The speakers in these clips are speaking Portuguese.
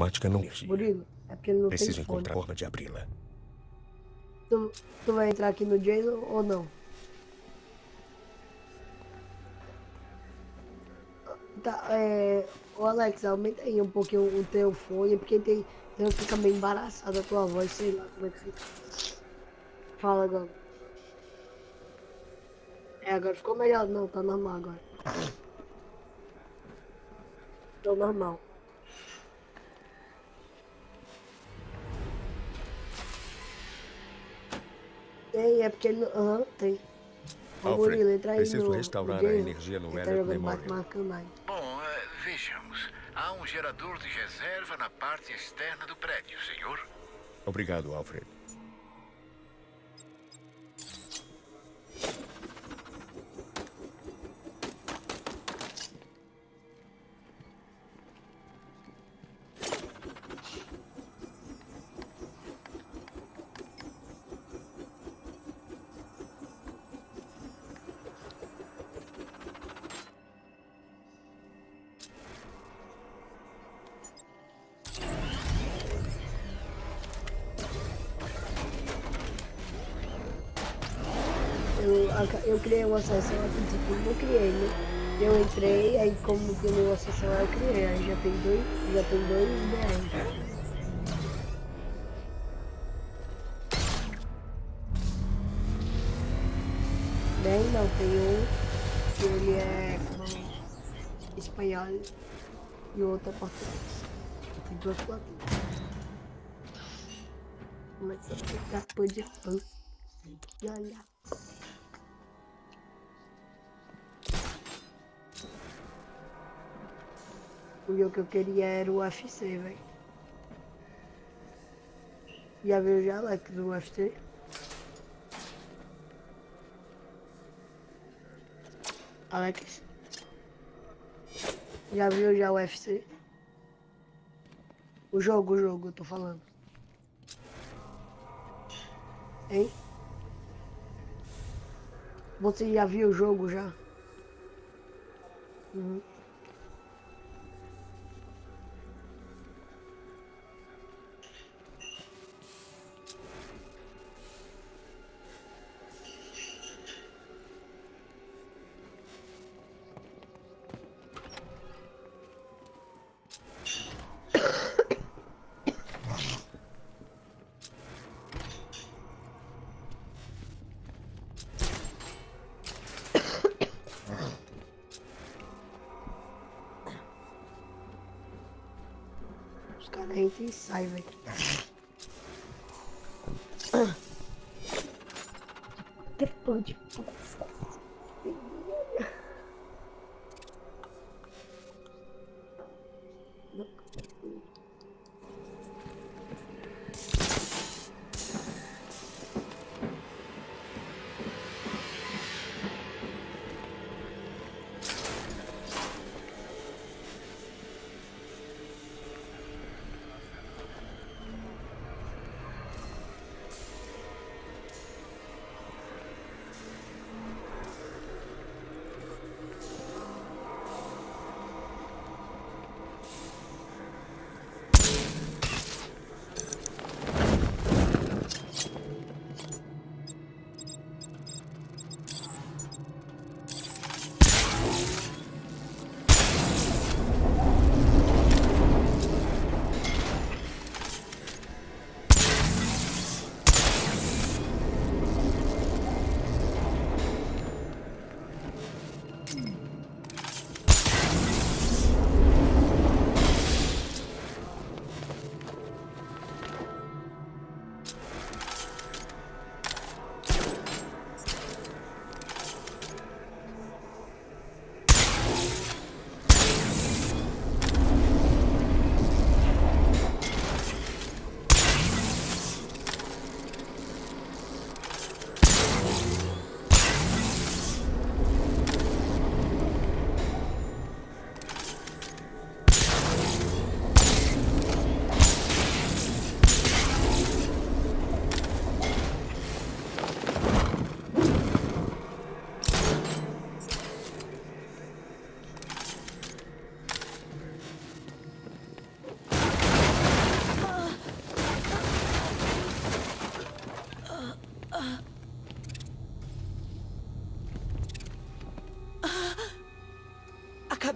Não energia. Murilo, é porque ele não Preciso tem encontrar forma de abri-la. Tu, tu vai entrar aqui no Jason ou não? Tá, é... Ô Alex, aumenta aí um pouquinho o teu fone, porque tem... tem fica meio embaraçada a tua voz, sei lá como é que fica. Fala agora. É, agora ficou melhor, não, tá normal agora. Tô normal. Tem, é porque ele. não- Aham, tem. Ô, Alfred, Murilo, entra aí preciso no, restaurar a energia no Elliot Memorial. Bom, eh, vejamos. Há um gerador de reserva na parte externa do prédio, senhor. Obrigado, Alfred. Eu, eu criei uma sessão aqui, tipo, não criei, né? Eu entrei, aí como tem uma sessão eu criei, aí já tem dois, já tem dois BR. Bem, não, tem um que ele é como, espanhol e o outro é português. Tem duas plaquinhas. Começa a ficar pão de pão. E olha. O jogo que eu queria era o UFC, velho. Já viu já, Alex, do UFC? Alex? Já viu já o UFC? O jogo, o jogo, eu tô falando. Hein? Você já viu o jogo já? Uhum. Os caras entram e saem, velho. Depois de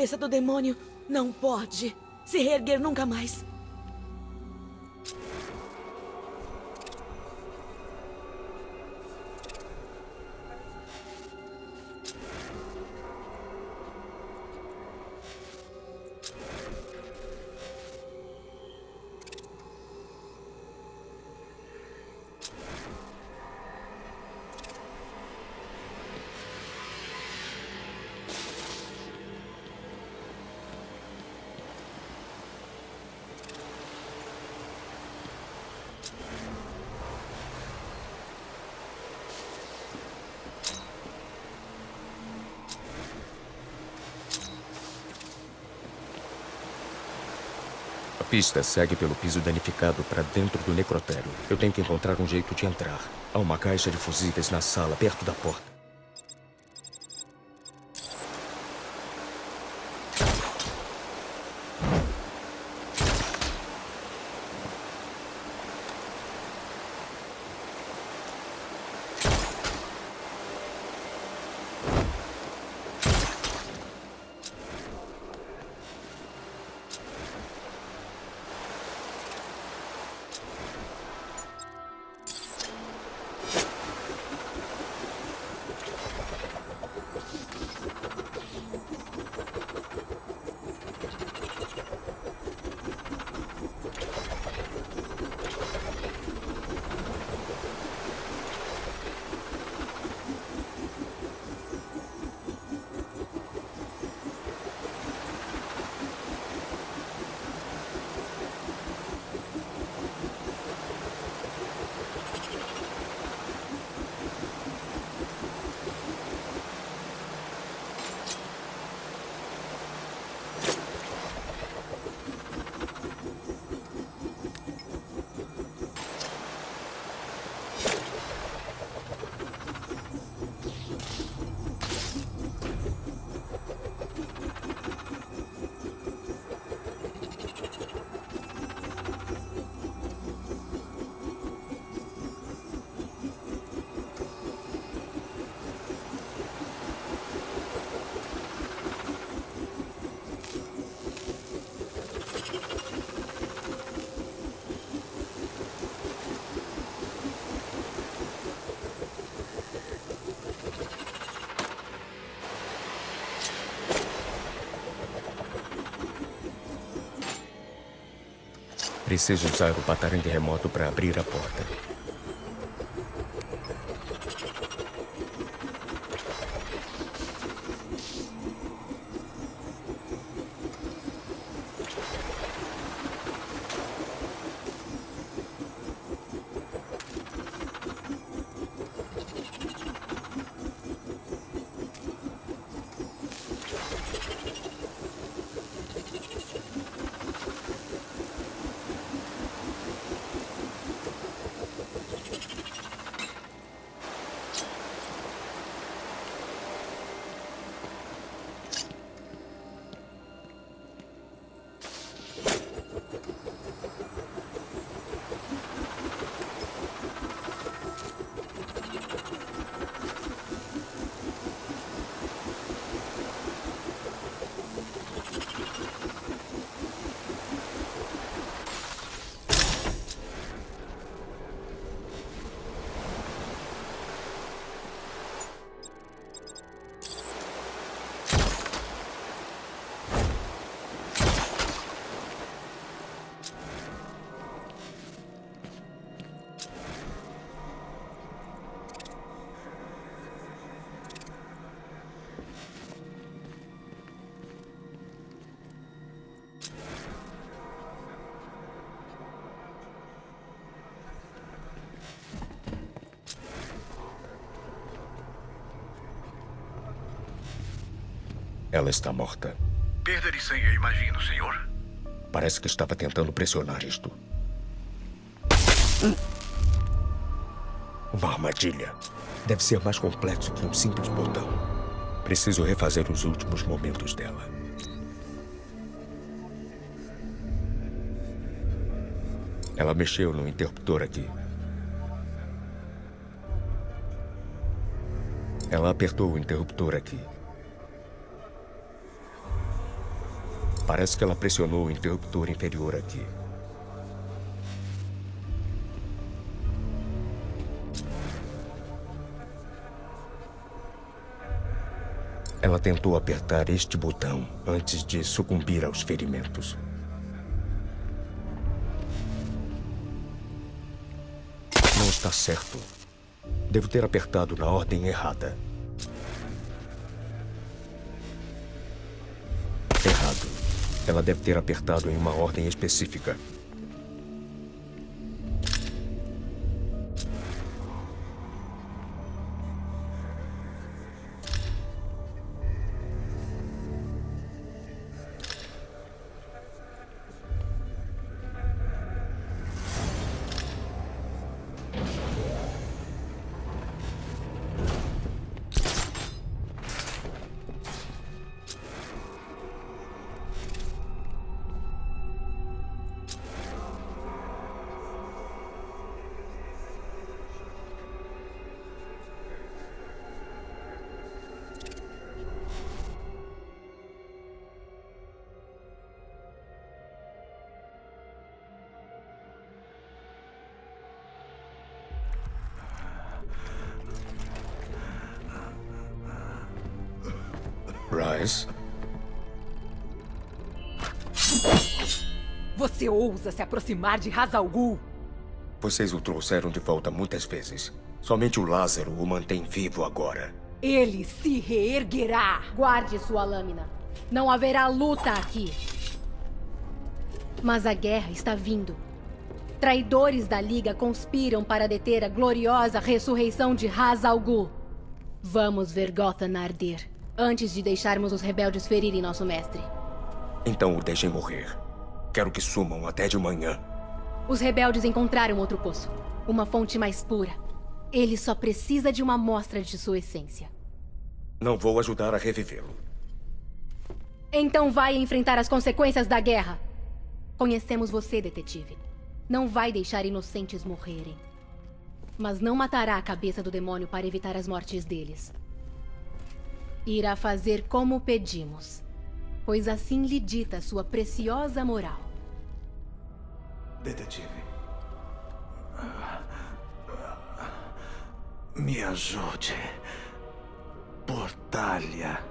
cabeça do demônio não pode se reerguer nunca mais. Pista segue pelo piso danificado para dentro do necrotério. Eu tenho que encontrar um jeito de entrar. Há uma caixa de fusíveis na sala, perto da porta. Preciso usar o batarangue remoto para abrir a porta. Ela está morta. Perda de sangue, eu imagino, senhor. Parece que estava tentando pressionar isto. Uma armadilha. Deve ser mais complexo que um simples botão. Preciso refazer os últimos momentos dela. Ela mexeu no interruptor aqui. Ela apertou o interruptor aqui. Parece que ela pressionou o interruptor inferior aqui. Ela tentou apertar este botão antes de sucumbir aos ferimentos. Não está certo. Devo ter apertado na ordem errada. Ela deve ter apertado em uma ordem específica. Você ousa se aproximar de Hazalgul? Vocês o trouxeram de volta muitas vezes. Somente o Lázaro o mantém vivo agora. Ele se reerguerá. Guarde sua lâmina. Não haverá luta aqui. Mas a guerra está vindo. Traidores da Liga conspiram para deter a gloriosa ressurreição de Hazalgul. Vamos ver Gotham arder antes de deixarmos os rebeldes ferirem nosso mestre. Então o deixem morrer. Quero que sumam até de manhã. Os rebeldes encontraram outro poço. Uma fonte mais pura. Ele só precisa de uma amostra de sua essência. Não vou ajudar a revivê-lo. Então vai enfrentar as consequências da guerra. Conhecemos você, detetive. Não vai deixar inocentes morrerem. Mas não matará a cabeça do demônio para evitar as mortes deles irá fazer como pedimos, pois assim lhe dita sua preciosa moral. Detetive. Me ajude. Portalha.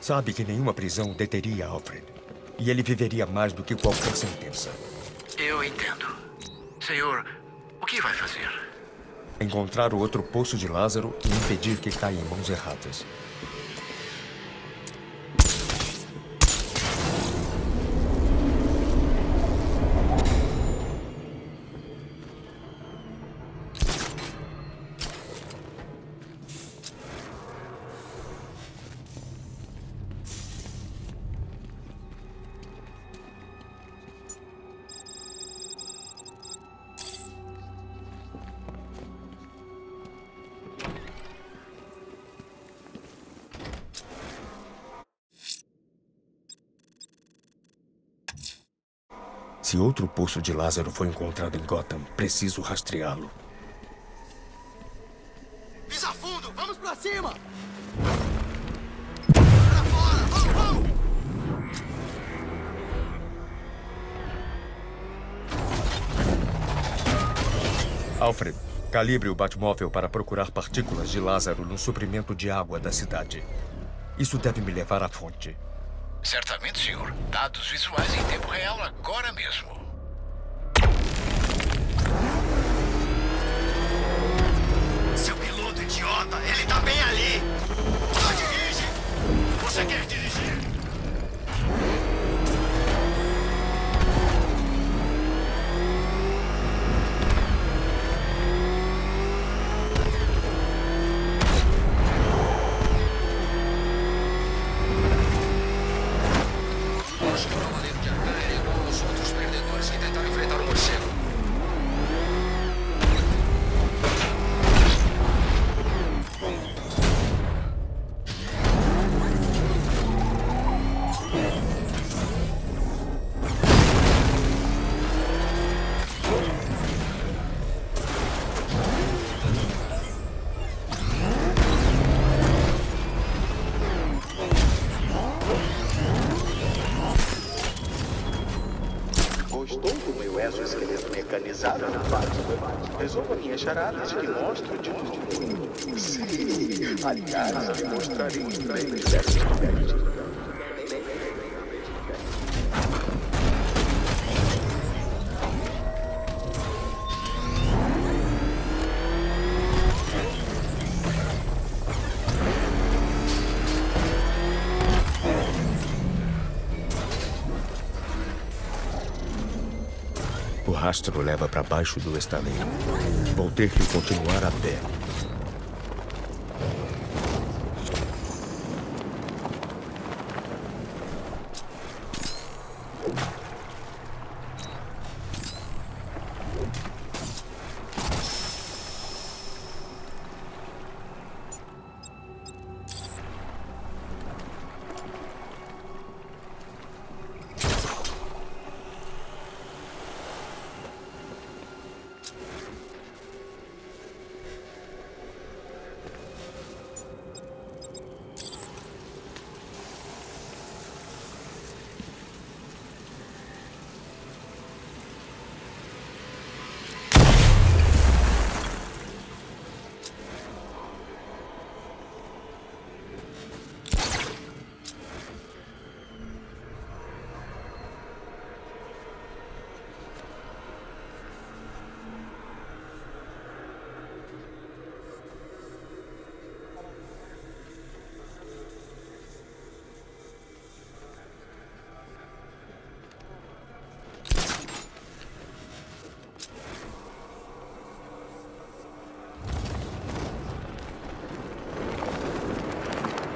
Sabe que nenhuma prisão deteria Alfred. E ele viveria mais do que qualquer sentença. Eu entendo. Senhor, o que vai fazer? Encontrar o outro poço de Lázaro e impedir que caia em mãos erradas. Se outro poço de Lázaro foi encontrado em Gotham, preciso rastreá-lo. Pisa fundo! Vamos pra cima! Pra fora! Vamos, vamos! Alfred, calibre o Batmóvel para procurar partículas de Lázaro no suprimento de água da cidade. Isso deve me levar à fonte. Certamente, senhor. Dados visuais em tempo real agora mesmo. No Batman. Resolva minhas charadas que mostro de tudo. Sim, aliás, eu mostrarei trem de rastro leva para baixo do estaleiro. Vou ter que continuar a pé.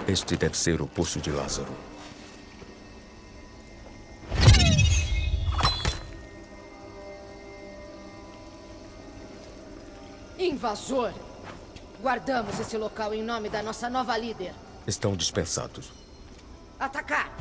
Este deve ser o Poço de Lázaro. Invasor! Guardamos esse local em nome da nossa nova líder. Estão dispensados. Atacar!